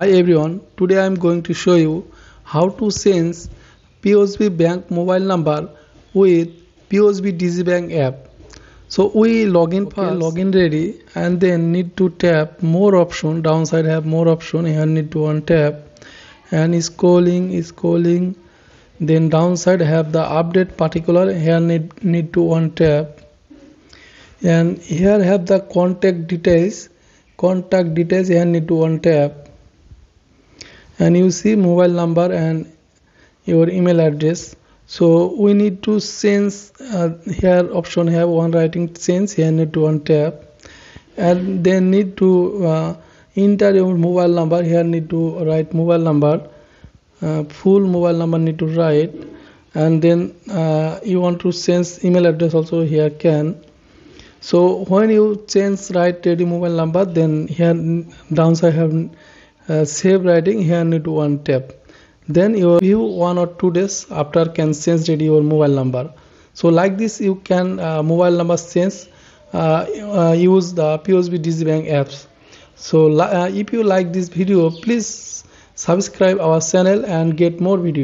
Hi everyone, today I am going to show you how to sense POSB bank mobile number with POSB Digibank app. So we login okay, first, login ready and then need to tap more option, downside have more option, here need to one tap and scrolling, scrolling, then downside have the update particular, here need, need to one tap and here have the contact details, contact details. Here need to one tap and you see mobile number and your email address. So we need to change uh, here option have one writing change here need to one tap. And then need to uh, enter your mobile number here need to write mobile number. Uh, full mobile number need to write. And then uh, you want to change email address also here can. So when you change write ready mobile number then here downside have uh, save writing here need one tap then you view one or two days after can change your mobile number. So like this you can uh, mobile number change uh, uh, use the POSB Digibank apps. So uh, if you like this video please subscribe our channel and get more video